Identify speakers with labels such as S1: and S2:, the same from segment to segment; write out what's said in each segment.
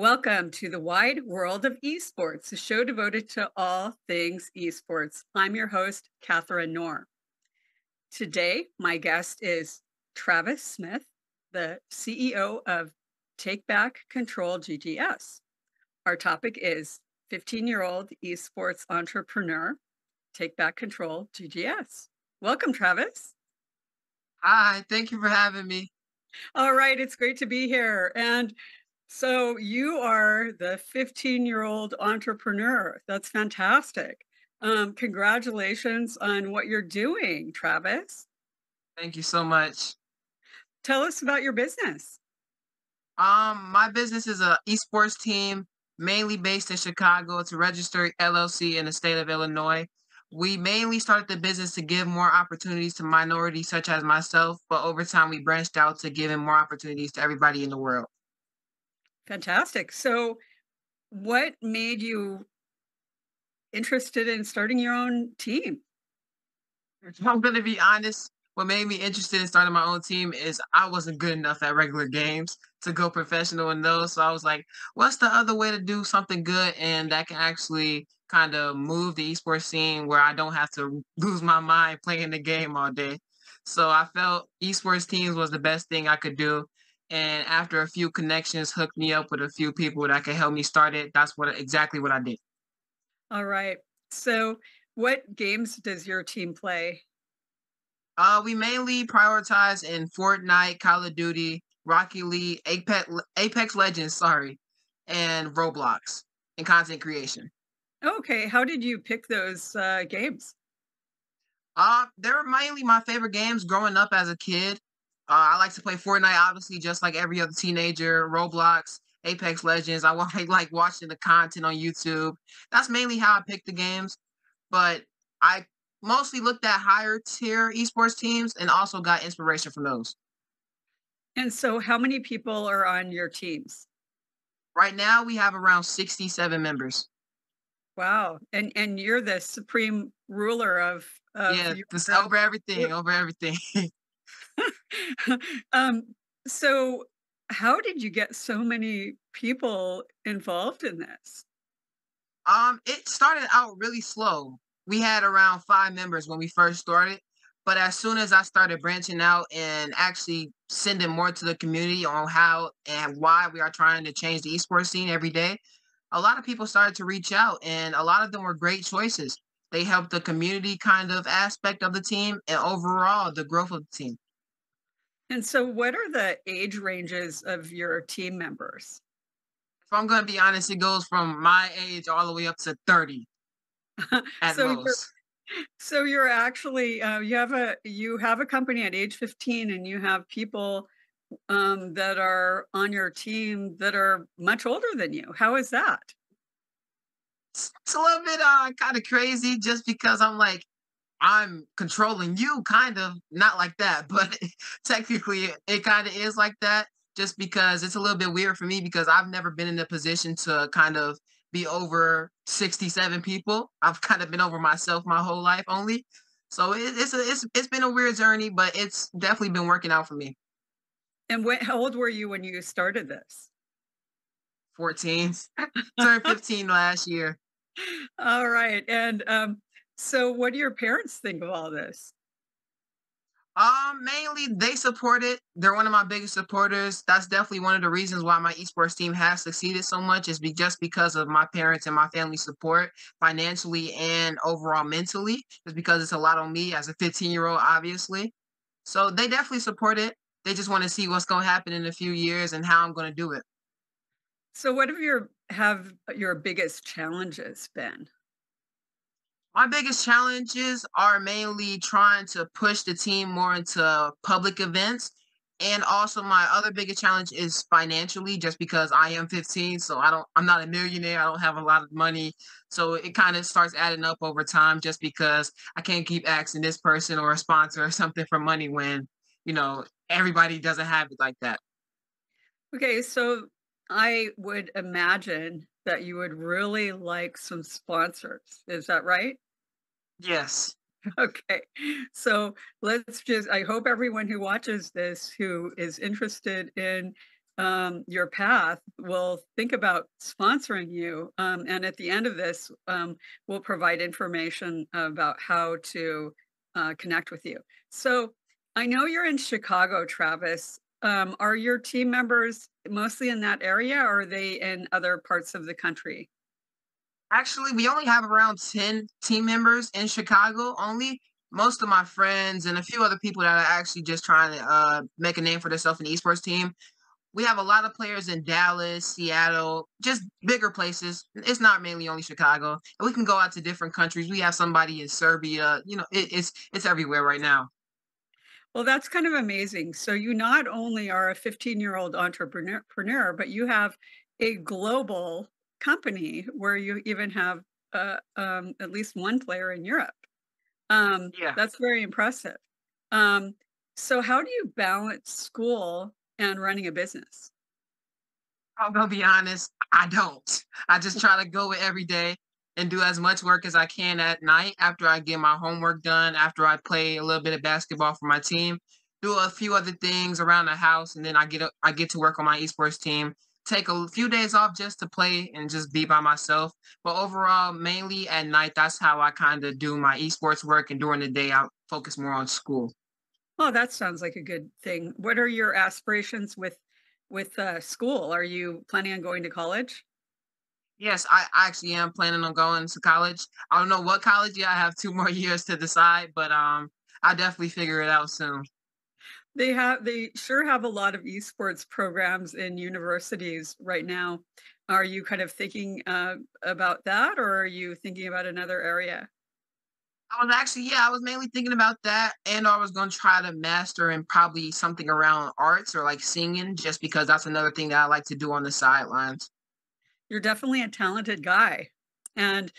S1: Welcome to the wide world of esports, a show devoted to all things esports. I'm your host, Katharine Nohr. Today, my guest is Travis Smith, the CEO of Take Back Control GGS. Our topic is 15 year old esports entrepreneur, Take Back Control GGS. Welcome, Travis.
S2: Hi, thank you for having me.
S1: All right, it's great to be here. And so you are the 15 year old entrepreneur. That's fantastic. Um, congratulations on what you're doing, Travis.
S2: Thank you so much.
S1: Tell us about your business.
S2: Um, my business is a esports team, mainly based in Chicago. It's a registered LLC in the state of Illinois. We mainly started the business to give more opportunities to minorities such as myself, but over time we branched out to giving more opportunities to everybody in the world.
S1: Fantastic. So, what made you interested in starting your own team?
S2: I'm going to be honest, what made me interested in starting my own team is I wasn't good enough at regular games to go professional in those. So I was like, what's the other way to do something good and that can actually kind of move the esports scene where I don't have to lose my mind playing the game all day. So I felt esports teams was the best thing I could do and after a few connections hooked me up with a few people that could help me start it. That's what exactly what i did.
S1: All right. So what games does your team play?
S2: Uh we mainly prioritize in fortnite call of duty rocket league apex apex legends sorry and roblox and content creation.
S1: Okay how did you pick those uh, games?
S2: Uh they're mainly my favorite games growing up as a kid uh, I like to play Fortnite, obviously, just like every other teenager. Roblox, Apex Legends. I like watching the content on YouTube. That's mainly how I pick the games. But I mostly looked at higher tier esports teams and also got inspiration from those.
S1: And so, how many people are on your teams?
S2: Right now, we have around 67 members.
S1: Wow. And and you're the supreme ruler of, of
S2: yeah, this, over everything, over everything.
S1: um, so, how did you get so many people involved in this?
S2: Um, it started out really slow. We had around five members when we first started, but as soon as I started branching out and actually sending more to the community on how and why we are trying to change the esports scene every day, a lot of people started to reach out, and a lot of them were great choices. They help the community kind of aspect of the team and overall the growth of the team.
S1: And so, what are the age ranges of your team members?
S2: If I'm going to be honest, it goes from my age all the way up to 30 at
S1: so
S2: most.
S1: You're, so you're actually uh, you have a you have a company at age 15, and you have people um, that are on your team that are much older than you. How is that?
S2: It's, a little bit uh, kind of crazy, just because I'm like I'm controlling you, kind of not like that, but technically it kind of is like that. Just because it's a little bit weird for me because I've never been in a position to kind of be over 67 people. I've kind of been over myself my whole life only. So it, it's a, it's it's been a weird journey, but it's definitely been working out for me.
S1: And when, how old were you when you started this?
S2: 14. Turned 15 last year.
S1: All right. And um, so, what do your parents think of all this?
S2: Um, mainly they support it. They're one of my biggest supporters. That's definitely one of the reasons why my esports team has succeeded so much is be just because of my parents and my family support financially and overall mentally. Just because it's a lot on me as a 15 year old, obviously. So they definitely support it. They just want to see what's going to happen in a few years and how I'm going to do it.
S1: So, what have your have your biggest challenges been?
S2: my biggest challenges are mainly trying to push the team more into public events. And also my other biggest challenge is financially just because i am 15 so i don't i'm not a millionaire i don't have a lot of money. So it kind of starts adding up over time just because i can't keep asking this person or a sponsor or something for money when you know everybody doesn't have it like that.
S1: Okay so i would imagine that you would really like some sponsors. Is that right?
S2: Yes.
S1: Okay. So let's just, I hope everyone who watches this who is interested in um, your path will think about sponsoring you. Um, and at the end of this, um, we'll provide information about how to uh, connect with you. So I know you're in Chicago, Travis. Um, are your team members mostly in that area or are they in other parts of the country?
S2: Actually, we only have around 10 team members in Chicago only. Most of my friends and a few other people that are actually just trying to uh, make a name for themselves in the esports team. We have a lot of players in Dallas, Seattle, just bigger places. It's not mainly only Chicago. We can go out to different countries. We have somebody in Serbia. You know, it, it's it's everywhere right now.
S1: Well, that's kind of amazing. So you not only are a 15-year-old entrepreneur, but you have a global company where you even have uh, um, at least one player in Europe. Um,
S2: Yeah.
S1: that's very impressive. Um, so how do you balance school and running a business?
S2: I'm gonna be honest, I don't. I just try to go with every day and do as much work as I can at night after I get my homework done, after I play a little bit of basketball for my team, do a few other things around the house, and then I get I get to work on my esports team. Take a few days off just to play and just be by myself. But overall, mainly at night, that's how I kind of do my esports work, and during the day, I focus more on school.
S1: Oh, that sounds like a good thing. What are your aspirations with with uh, school? Are you planning on going to college?
S2: Yes, I actually am planning on going to college. I don't know what college yet. I have two more years to decide, but um, I'll definitely figure it out soon.
S1: They have they sure have a lot of esports programs in universities right now. Are you kind of thinking uh, about that, or are you thinking about another area?
S2: I was actually, yeah, I was mainly thinking about that, and I was gonna try to master and probably something around arts or like singing, just because that's another thing that I like to do on the sidelines.
S1: You're definitely a talented guy, and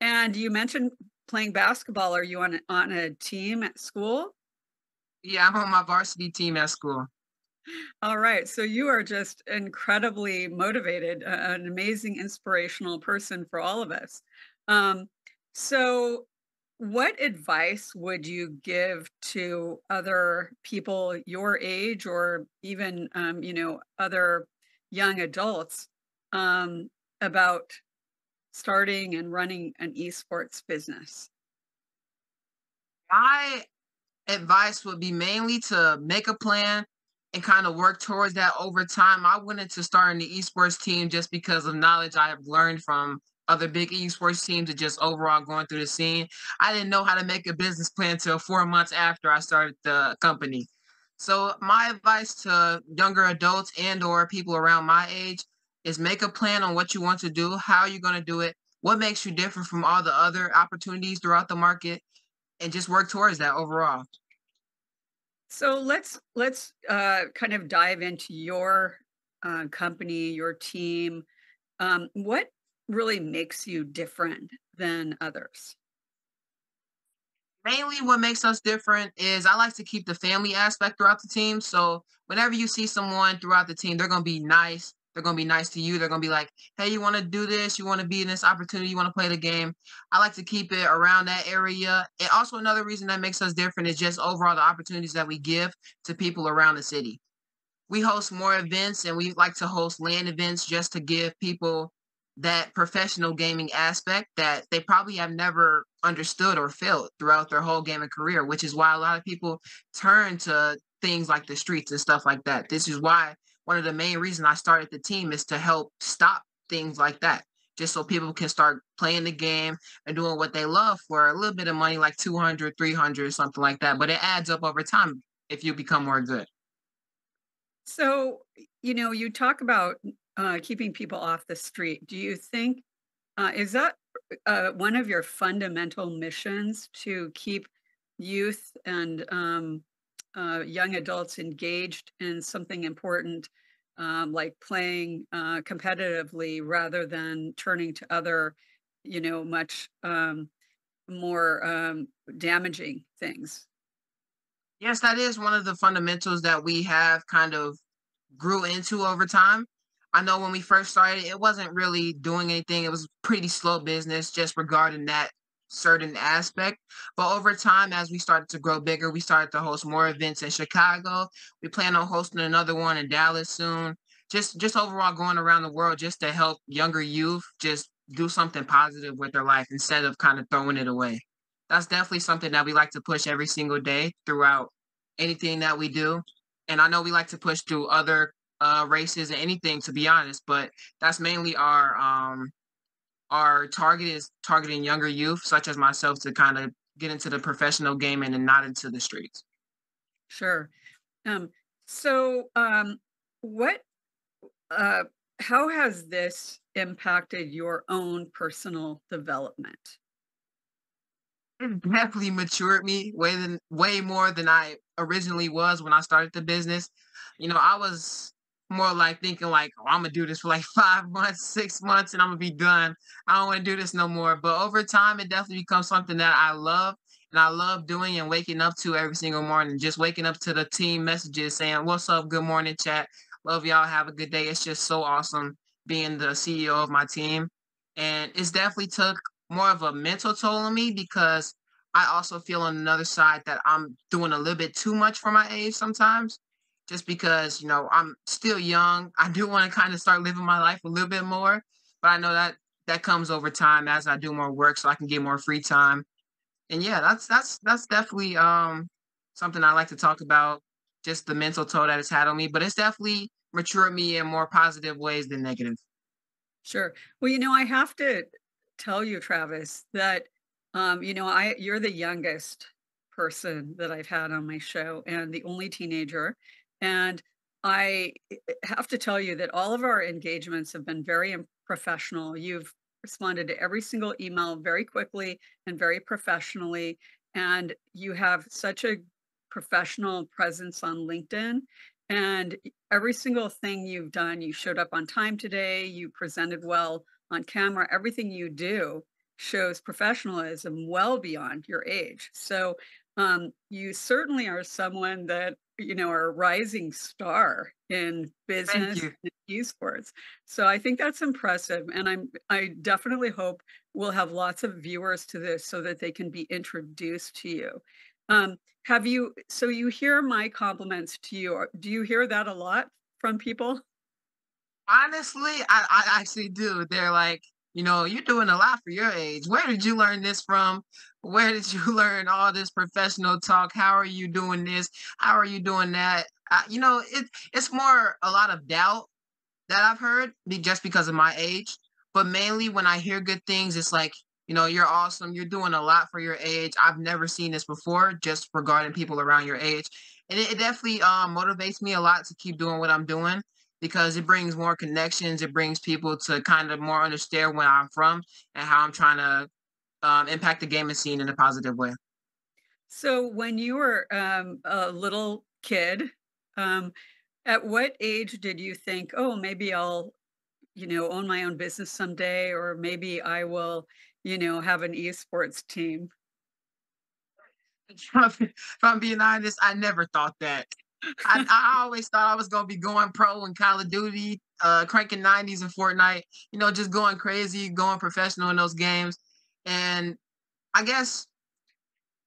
S1: and you mentioned playing basketball. Are you on a, on a team at school?
S2: Yeah, I'm on my varsity team at school.
S1: All right, so you are just incredibly motivated, an amazing inspirational person for all of us. Um, so, what advice would you give to other people your age, or even um, you know other young adults um, about starting and running an esports business?
S2: My advice would be mainly to make a plan and kind of work towards that over time. I went into starting the esports team just because of knowledge I have learned from other big esports teams and just overall going through the scene. I didn't know how to make a business plan till four months after I started the company. So my advice to younger adults and or people around my age is make a plan on what you want to do, how you're going to do it, what makes you different from all the other opportunities throughout the market, and just work towards that overall.
S1: So let's let's uh, kind of dive into your uh, company, your team. Um, what really makes you different than others?
S2: Mainly what makes us different is I like to keep the family aspect throughout the team. So whenever you see someone throughout the team, they're gonna be nice. They're gonna be nice to you. They're gonna be like, hey, you wanna do this, you wanna be in this opportunity, you wanna play the game. I like to keep it around that area. And also another reason that makes us different is just overall the opportunities that we give to people around the city. We host more events and we like to host LAN events just to give people that professional gaming aspect that they probably have never understood or felt throughout their whole gaming career, which is why a lot of people turn to things like the streets and stuff like that. This is why one of the main reasons I started the team is to help stop things like that. Just so people can start playing the game and doing what they love for a little bit of money, like 200, 300, something like that. But it adds up over time if you become more good.
S1: So, you know, you talk about uh, keeping people off the street. Do you think uh, is that uh, one of your fundamental missions to keep youth and um, uh, young adults engaged in something important, um, like playing uh, competitively rather than turning to other, you know, much um, more um, damaging things?
S2: Yes, that is one of the fundamentals that we have kind of grew into over time. I know when we first started, it wasn't really doing anything. It was pretty slow business just regarding that certain aspect. But over time, as we started to grow bigger, we started to host more events in Chicago. We plan on hosting another one in Dallas soon. just just overall going around the world just to help younger youth just do something positive with their life instead of kind of throwing it away. That's definitely something that we like to push every single day throughout anything that we do. And I know we like to push through other uh, races and anything, to be honest, but that's mainly our um, our target is targeting younger youth, such as myself, to kind of get into the professional game and not into the streets.
S1: Sure. Um, so, um, what, uh, how has this impacted your own personal development?
S2: It definitely matured me way than way more than I originally was when I started the business. You know, I was more like thinking like, oh, I'm gonna do this for like five months, six months, and I'm gonna be done. I don't want to do this no more. But over time, it definitely becomes something that I love and I love doing and waking up to every single morning. Just waking up to the team messages saying, "What's up? Good morning, chat. Love y'all. Have a good day." It's just so awesome being the CEO of my team, and it's definitely took more of a mental toll on me because I also feel on another side that I'm doing a little bit too much for my age sometimes just because you know I'm still young. I do want to kind of start living my life a little bit more, but I know that that comes over time as I do more work, so I can get more free time. And yeah, that's that's that's definitely um something I like to talk about. Just the mental toll that it's had on me, but it's definitely matured me in more positive ways than negative.
S1: Sure. Well, you know, I have to tell you, Travis, that um, you know, I you're the youngest person that I've had on my show and the only teenager. And I have to tell you that all of our engagements have been very professional. You've responded to every single email very quickly and very professionally. And you have such a professional presence on LinkedIn. And every single thing you've done, you showed up on time today, you presented well on camera, everything you do shows professionalism well beyond your age. So um, you certainly are someone that you know are a rising star in business and esports. So i think that's impressive and i'm i definitely hope we'll have lots of viewers to this so that they can be introduced to you. Um, have you so you hear my compliments to you. Do you hear that a lot from people?
S2: Honestly i, I actually do. They're like you know, you're doing a lot for your age. Where did you learn this from? Where did you learn all this professional talk? How are you doing this? How are you doing that? Uh, you know, it it's more a lot of doubt that I've heard just because of my age. But mainly when I hear good things, it's like, you know, you're awesome. You're doing a lot for your age. I've never seen this before, just regarding people around your age. And it, it definitely um, motivates me a lot to keep doing what I'm doing because it brings more connections. It brings people to kind of more understand where I'm from and how I'm trying to um, impact the gaming scene in a positive way.
S1: So, when you were um, a little kid, um, at what age did you think, oh, maybe I'll, you know, own my own business someday, or maybe I will, you know, have an esports team?
S2: If I'm being honest, I never thought that. I, I, always thought I was gonna be going pro in Call of Duty, uh, cranking 90s and Fortnite, you know, just going crazy, going professional in those games. And I guess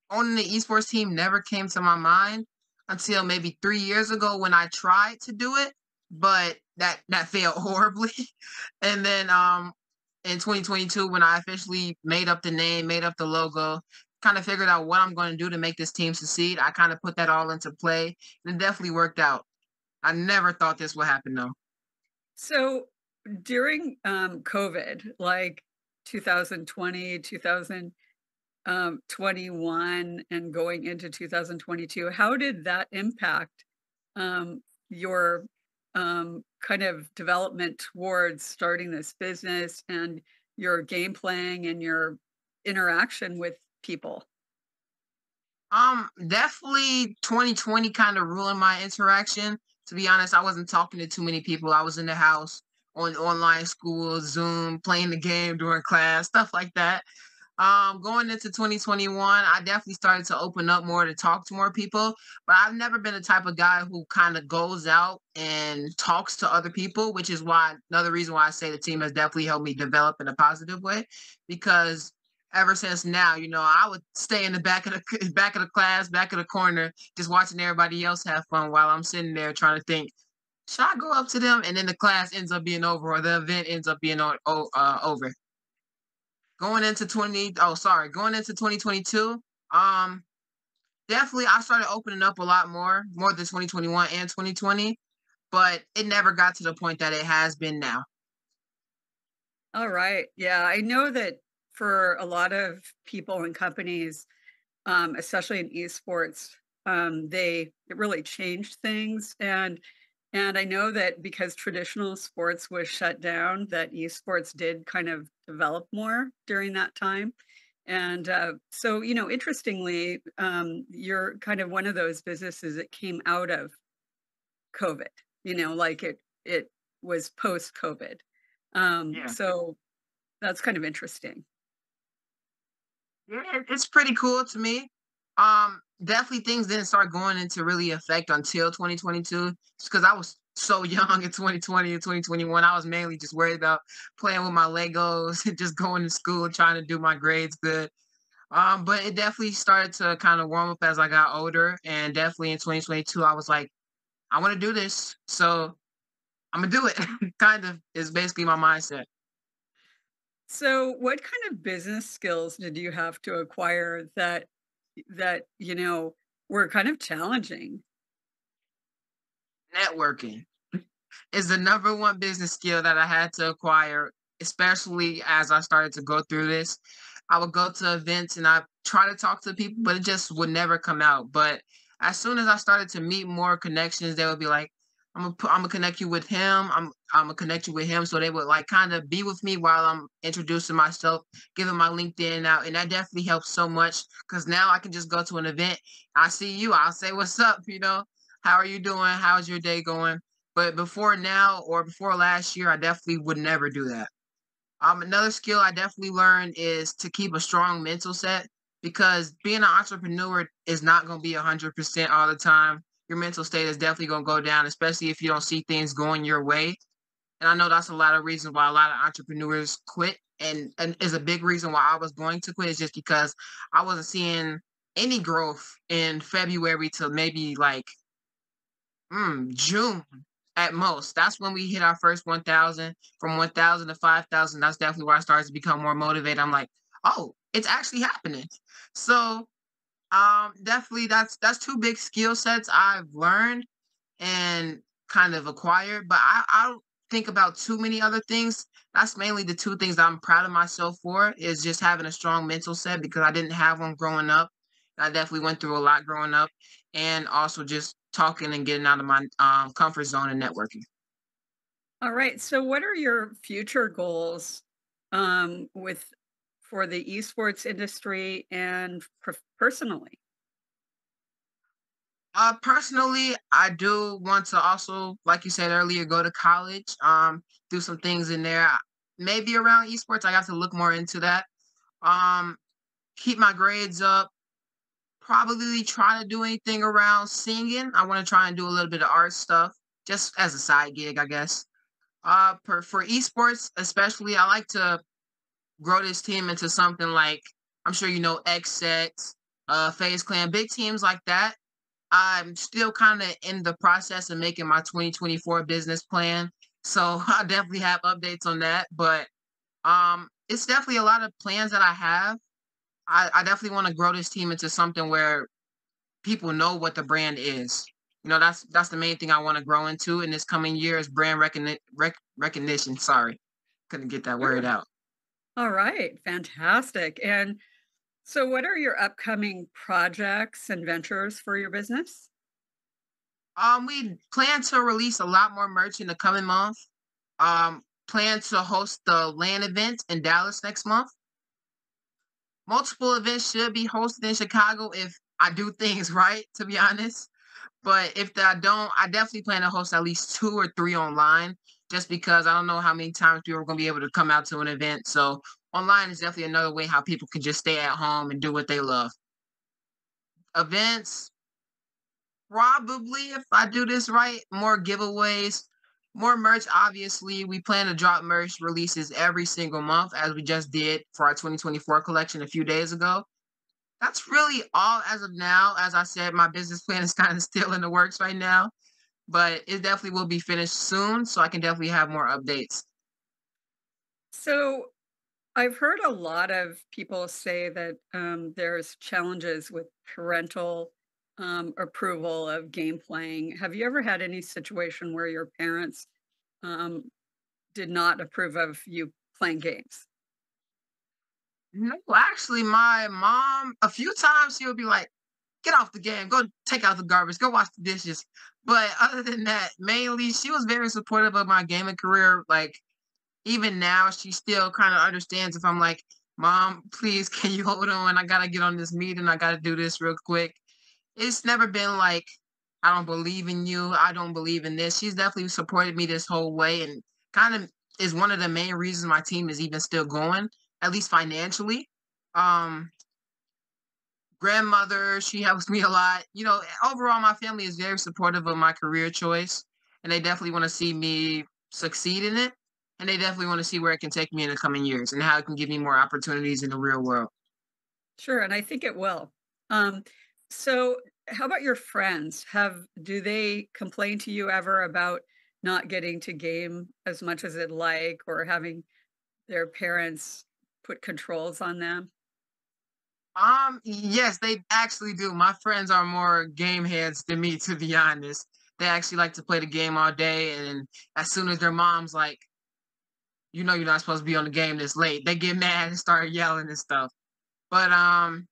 S2: owning the esports team never came to my mind until maybe three years ago when I tried to do it, but that that failed horribly. and then um in 2022 when I officially made up the name, made up the logo, kind of figured out what I'm going to do to make this team succeed. I kind of put that all into play, and it definitely worked out. I never thought this would happen though.
S1: So during um, COVID, like 2020, 2021, and going into 2022, how did that impact um, your um, kind of development towards starting this business and your game playing and your interaction with people?
S2: Um, definitely 2020 kind of ruined my interaction. To be honest, I wasn't talking to too many people. I was in the house on online school, Zoom, playing the game during class, stuff like that. Um, going into 2021, I definitely started to open up more to talk to more people. But I've never been the type of guy who kind of goes out and talks to other people, which is why another reason why I say the team has definitely helped me develop in a positive way. Because ever since now. You know, I would stay in the back of the back of the class, back of the corner, just watching everybody else have fun while I'm sitting there trying to think, should I go up to them? And then the class ends up being over or the event ends up being uh, over. Going into 20, oh, sorry, going into 2022, um, definitely I started opening up a lot more, more than 2021 and 2020, but it never got to the point that it has been now.
S1: All right. Yeah, I know that for a lot of people and companies, um, especially in esports, um, they it really changed things. And and I know that because traditional sports was shut down, that esports did kind of develop more during that time. And uh, so, you know, interestingly, um, you're kind of one of those businesses that came out of COVID. You know, like it it was post COVID. Um,
S2: Yeah.
S1: so that's kind of interesting.
S2: Yeah, it's pretty cool to me. Um, definitely things didn't start going into really effect until 2022, because I was so young in 2020 and 2021. I was mainly just worried about playing with my Legos and just going to school, trying to do my grades good. Um, but it definitely started to kind of warm up as I got older, and definitely in 2022, I was like, I want to do this, so I'm gonna do it. kind of is basically my mindset.
S1: So, what kind of business skills did you have to acquire that that you know were kind of challenging?
S2: Networking. is the number one business skill that I had to acquire, especially as I started to go through this. I would go to events and I try to talk to people, but it just would never come out. But as soon as I started to meet more connections, they would be like, I'm gonna I'm gonna connect you with him. I'm I'm gonna connect you with him. So they would like kind of be with me while I'm introducing myself, giving my LinkedIn out, and that definitely helps so much because now I can just go to an event. I see you. I'll say what's up. You know, how are you doing? How's your day going? But before now or before last year, I definitely would never do that. Um, another skill I definitely learned is to keep a strong mental set because being an entrepreneur is not going to be 100% all the time. Your mental state is definitely going to go down, especially if you don't see things going your way. And I know that's a lot of reasons why a lot of entrepreneurs quit. And, and is a big reason why I was going to quit is just because I wasn't seeing any growth in February to maybe like mm, June at most. That's when we hit our first 1,000. From 1,000 to 5,000, that's definitely where I started to become more motivated. I'm like, oh, it's actually happening. So, um, definitely that's that's two big skill sets I've learned and kind of acquired. But I, I don't think about too many other things. That's mainly the two things I'm proud of myself for is just having a strong mental set because I didn't have one growing up. I definitely went through a lot growing up, and also just talking and getting out of my um, comfort zone and networking.
S1: All right. So, what are your future goals um, with for the esports industry and personally?
S2: Uh, personally, I do want to also, like you said earlier, go to college, um, do some things in there. Maybe around esports, I have to look more into that. Um, keep my grades up. Probably try to do anything around singing. I want to try and do a little bit of art stuff, just as a side gig, I guess. Uh, per, for esports, especially, I like to grow this team into something like I'm sure you know XX, uh, FaZe Clan, big teams like that. I'm still kind of in the process of making my 2024 business plan. So I definitely have updates on that. But um it's definitely a lot of plans that I have. I, I definitely want to grow this team into something where people know what the brand is. You know, that's that's the main thing I want to grow into in this coming year is brand recogni- rec- recognition. Sorry, couldn't get that word out.
S1: All right. Fantastic. And so, what are your upcoming projects and ventures for your business?
S2: Um, we plan to release a lot more merch in the coming month. Um, plan to host the LAN event in Dallas next month. Multiple events should be hosted in Chicago if I do things right, to be honest. But if I don't, I definitely plan to host at least two or three online, just because I don't know how many times people are going to be able to come out to an event. So online is definitely another way how people can just stay at home and do what they love. Events, Probably, if I do this right, more giveaways, more merch. Obviously, we plan to drop merch releases every single month, as we just did for our 2024 collection a few days ago. That's really all as of now. As I said, my business plan is kind of still in the works right now. But it definitely will be finished soon, so I can definitely have more updates.
S1: So I've heard a lot of people say that um, there's challenges with parental um, approval of game playing. Have you ever had any situation where your parents um, did not approve of you playing games?
S2: No, actually, my mom, a few times she would be like, get off the game, go take out the garbage, go wash the dishes. But other than that, mainly she was very supportive of my gaming career. Like even now, she still kind of understands if I'm like, Mom, please, can you hold on? I gotta get on this meeting. I gotta do this real quick. It's never been like, I don't believe in you. I don't believe in this. She's definitely supported me this whole way and kind of is one of the main reasons my team is even still going, at least financially. Um, grandmother, she helps me a lot. You know, overall, my family is very supportive of my career choice, and they definitely want to see me succeed in it and they definitely want to see where it can take me in the coming years and how it can give me more opportunities in the real world.
S1: Sure, and I think it will. Um, so, how about your friends? Have do they complain to you ever about not getting to game as much as they'd like, or having their parents put controls on them?
S2: Um, yes, they actually do. My friends are more game heads than me, to be honest. They actually like to play the game all day, and as soon as their mom's like, you know you're not supposed to be on the game this late. They get mad and start yelling and stuff. But um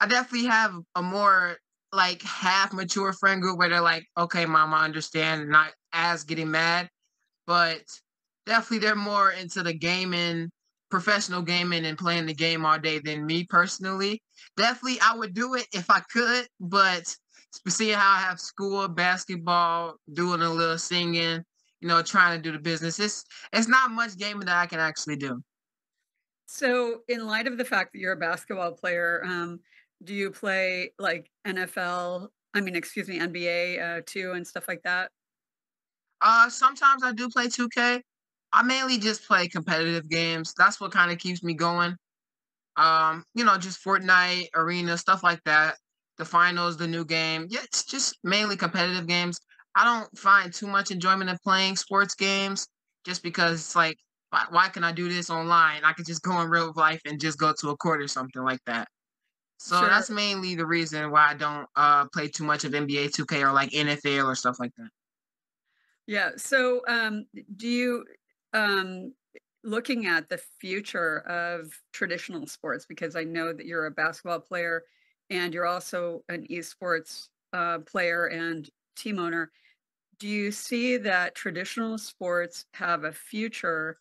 S2: I definitely have a more like half mature friend group where they're like, okay, mom, I understand, and not as getting mad. But definitely they're more into the gaming, professional gaming and playing the game all day than me personally. Definitely I would do it if I could, but seeing how I have school, basketball, doing a little singing, you know, trying to do the business. It's it's not much gaming that I can actually do.
S1: So, in light of the fact that you're a basketball player, um, do you play like NFL? I mean, excuse me, NBA uh, too, and stuff like that.
S2: Uh, sometimes I do play 2K. I mainly just play competitive games. That's what kind of keeps me going. Um, you know, just Fortnite, Arena, stuff like that. The finals, the new game. Yeah, it's just mainly competitive games. I don't find too much enjoyment in playing sports games just because it's like, why, why can I do this online? I could just go in real life and just go to a court or something like that. So sure. that's mainly the reason why I don't uh, play too much of NBA 2K or like NFL or stuff like that.
S1: Yeah. So um, do you, um, looking at the future of traditional sports, because I know that you're a basketball player and you're also an esports uh, player and team owner, do you see that traditional sports have a future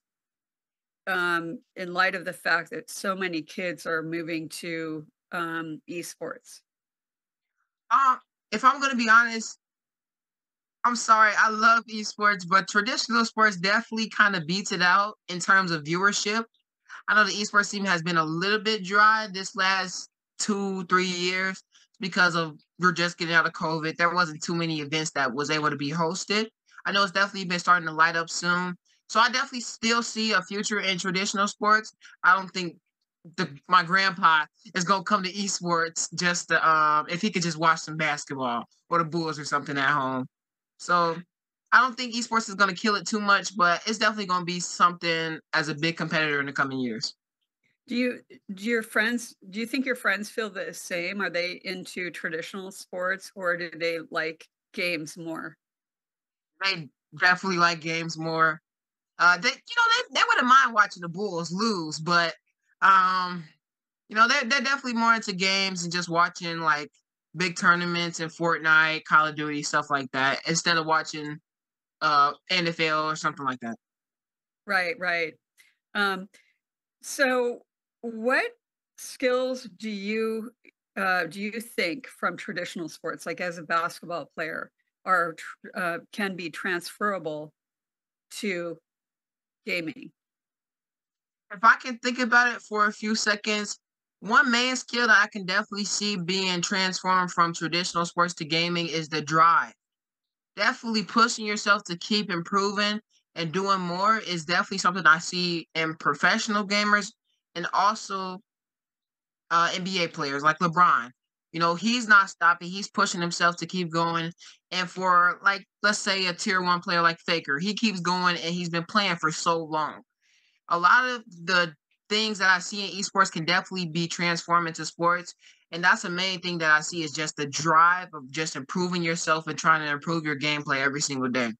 S1: um, in light of the fact that so many kids are moving to um, esports?
S2: Um, if I'm going to be honest, I'm sorry, I love esports, but traditional sports definitely kind of beats it out in terms of viewership. I know the esports team has been a little bit dry this last two, three years because of we're just getting out of COVID. There wasn't too many events that was able to be hosted. I know it's definitely been starting to light up soon. So I definitely still see a future in traditional sports. I don't think the my grandpa is gonna come to esports just to, um if he could just watch some basketball or the Bulls or something at home. So I don't think esports is gonna kill it too much, but it's definitely gonna be something as a big competitor in the coming years.
S1: Do you do your friends do you think your friends feel the same? Are they into traditional sports or do they like games more?
S2: They definitely like games more. Uh they you know they, they wouldn't mind watching the Bulls lose, but um you know they're they're definitely more into games and just watching like big tournaments and Fortnite, Call of Duty, stuff like that, instead of watching uh NFL or something like that.
S1: Right, right. Um so what skills do you uh, do you think from traditional sports, like as a basketball player, are uh, can be transferable to gaming?
S2: If I can think about it for a few seconds, one main skill that I can definitely see being transformed from traditional sports to gaming is the drive. Definitely pushing yourself to keep improving and doing more is definitely something I see in professional gamers and also uh, NBA players like LeBron. You know, he's not stopping. He's pushing himself to keep going. And for like, let's say a tier one player like Faker, he keeps going and he's been playing for so long. A lot of the things that I see in esports can definitely be transformed into sports. And that's the main thing that I see is just the drive of just improving yourself and trying to improve your gameplay every single day.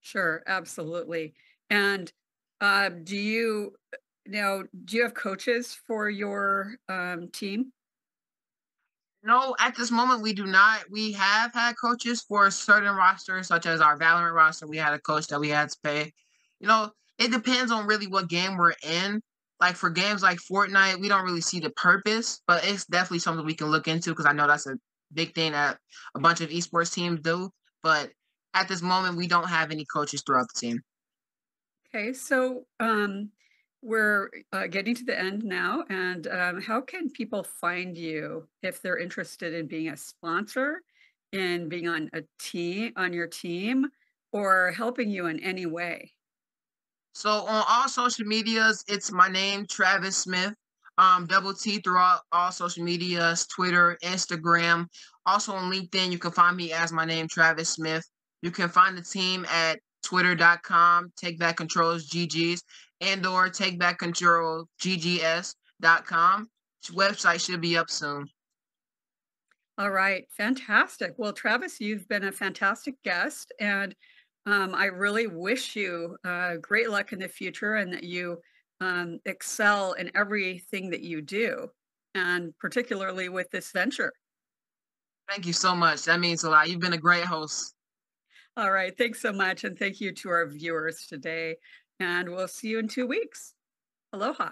S1: Sure, absolutely. And uh, do you now do you have coaches for your um, team?
S2: No, at this moment we do not. We have had coaches for certain rosters, such as our Valorant roster. We had a coach that we had to pay. You know, it depends on really what game we're in. Like for games like Fortnite, we don't really see the purpose, but it's definitely something we can look into because I know that's a big thing that a bunch of esports teams do. But at this moment, we don't have any coaches throughout the team.
S1: Okay, so um, we're uh, getting to the end now, and um, how can people find you if they're interested in being a sponsor, in being on a team on your team, or helping you in any way?
S2: So on all social medias, it's my name, Travis Smith. Um, double T throughout all social medias, Twitter, Instagram. Also on LinkedIn, you can find me as my name, Travis Smith. You can find the team at twitter.com, take back controls GGs, and or take back control GGS.com. Website should be up soon.
S1: All right, fantastic. Well, Travis, you've been a fantastic guest, and um, I really wish you uh, great luck in the future and that you um, excel in everything that you do, and particularly with this venture.
S2: Thank you so much. That means a lot. You've been a great host.
S1: All right. Thanks so much. And thank you to our viewers today. And we'll see you in two weeks. Aloha.